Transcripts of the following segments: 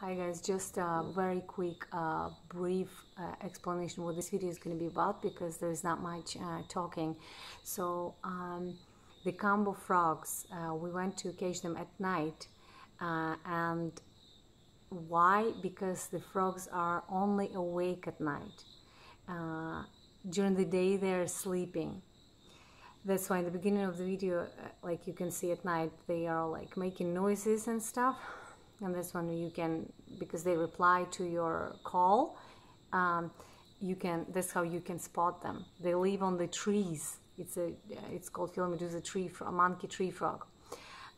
Hi guys, just a very quick, uh, brief uh, explanation what this video is going to be about because there's not much uh, talking. So um, the Kambo frogs, uh, we went to catch them at night uh, and why? Because the frogs are only awake at night. Uh, during the day they're sleeping. That's why in the beginning of the video, like you can see at night, they are like making noises and stuff and this one you can because they reply to your call um, you can that's how you can spot them. They live on the trees. It's a it's called Phyllomedusa tree a monkey tree frog.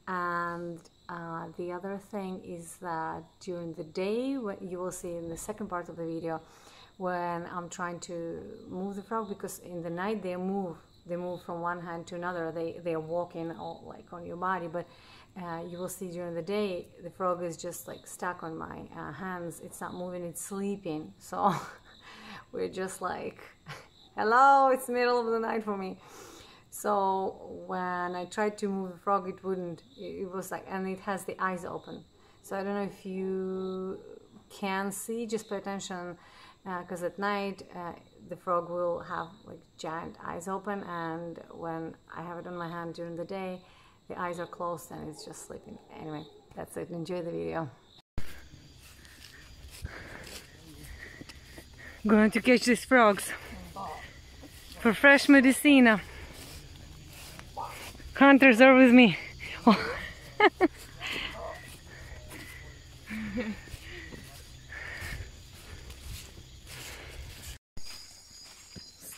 And uh, the other thing is that during the day you will see in the second part of the video when I'm trying to move the frog because in the night they move they move from one hand to another. They they are walking all like on your body but uh, you will see during the day the frog is just like stuck on my uh, hands. It's not moving it's sleeping. So we're just like hello it's middle of the night for me. So when I tried to move the frog it wouldn't. It was like and it has the eyes open. So I don't know if you can see just pay attention because uh, at night uh, the frog will have like giant eyes open and when I have it on my hand during the day the eyes are closed and it's just sleeping. Anyway, that's it. Enjoy the video. Going to catch these frogs for fresh medicina. Hunters are with me. Oh.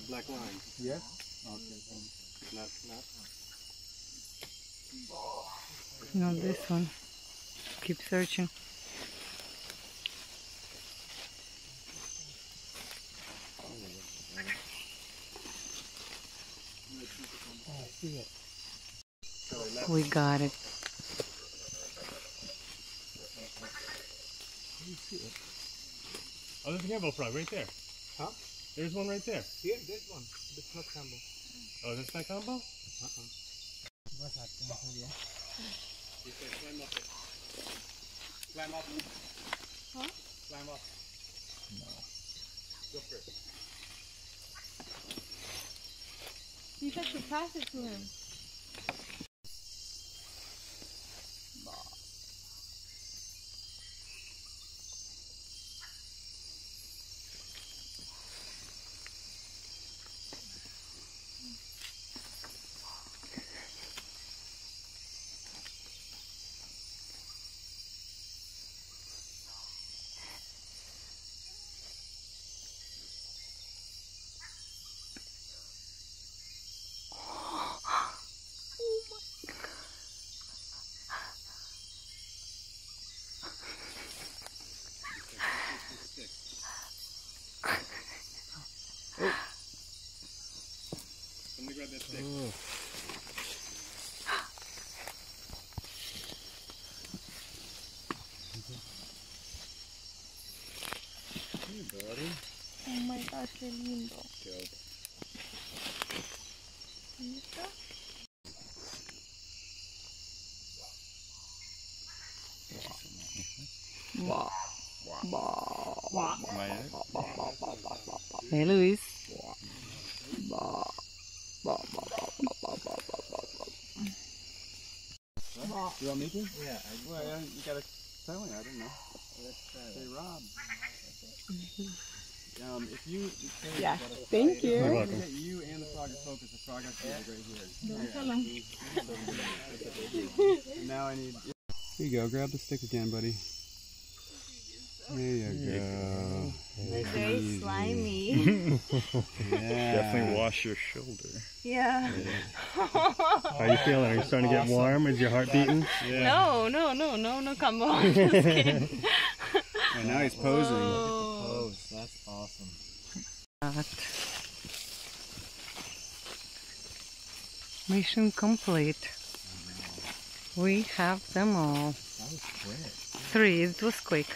got black lines. Yes? Okay. Not, not. Not this one. Keep searching. We got it. Oh, there's a Kambo frog right there. Huh? There's one right there. Here, there's one. It's not Kambo. Oh, that's not Kambo? Oh, uh-uh. What's that? You said climb up it. Climb up. Huh? Climb up. No. Go for it. You said to pass it to him. Somebody grab that stick. Oh. Hey, buddy. Oh my gosh, qué lindo. Dope. ¿Listo? Hey, Luis. You want me to? Yeah. well, yeah, you gotta tell me. I don't know. Say Rob. Um, if you, okay, Yeah. Thank you. You're welcome. Get you and the frog in focus. The frog has to be right here. And now I need. Here you go. Grab the stick again, buddy. There you go. Very slimy. Yeah. Definitely wash your shoulder. yeah. How are you feeling? Are you starting to get warm? Is your heart beating? No, no, no, no, no come I'm just kidding. And now he's posing. Oh. That's awesome. Mission complete. We have them all. That was quick. Three, it was quick.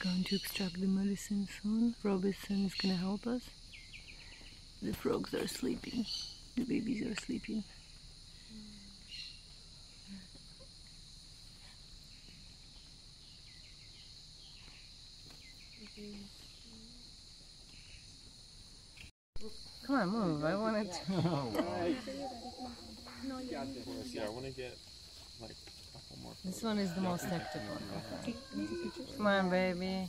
Going to extract the medicine soon. Robinson is gonna help us. The frogs are sleeping. The babies are sleeping. Come on, move. I want it. Oh, yeah, I want to get like a couple more. This one is the most hectic one. Come on, baby.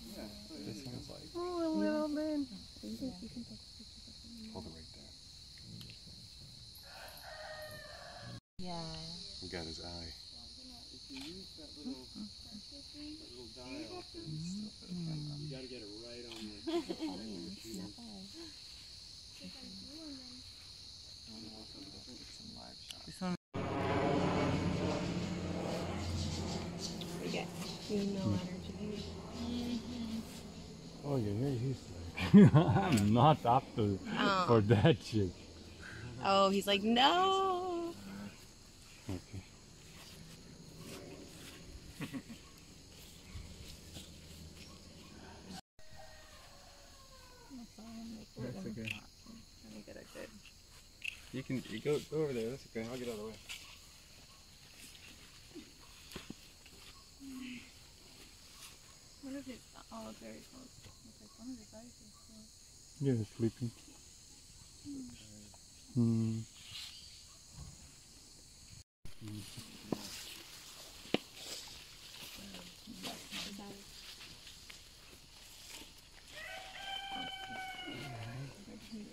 This one's like Oh, little man. Hold it right there. Yeah. He got his eye. You gotta get it right on the. This one. Hmm. Oh, yeah, yeah, he's like, I'm not up to, oh. for that shit. Oh, he's like, no. Okay. That's okay. Let me get You can you go, go over there. That's okay. I'll get out of the way. What if it's all very close? It's like one of his eyes is closed. Yeah, he's sleeping. Hmm.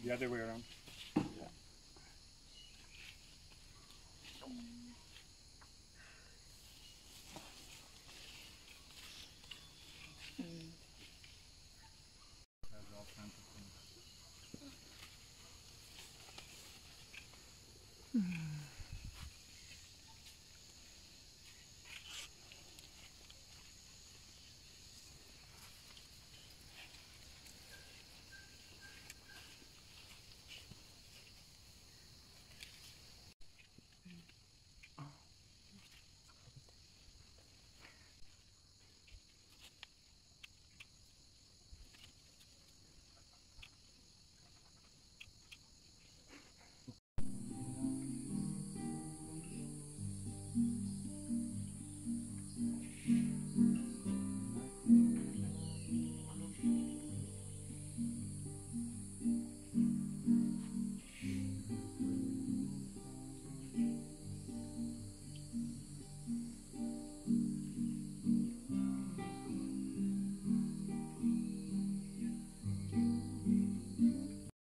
The other way around.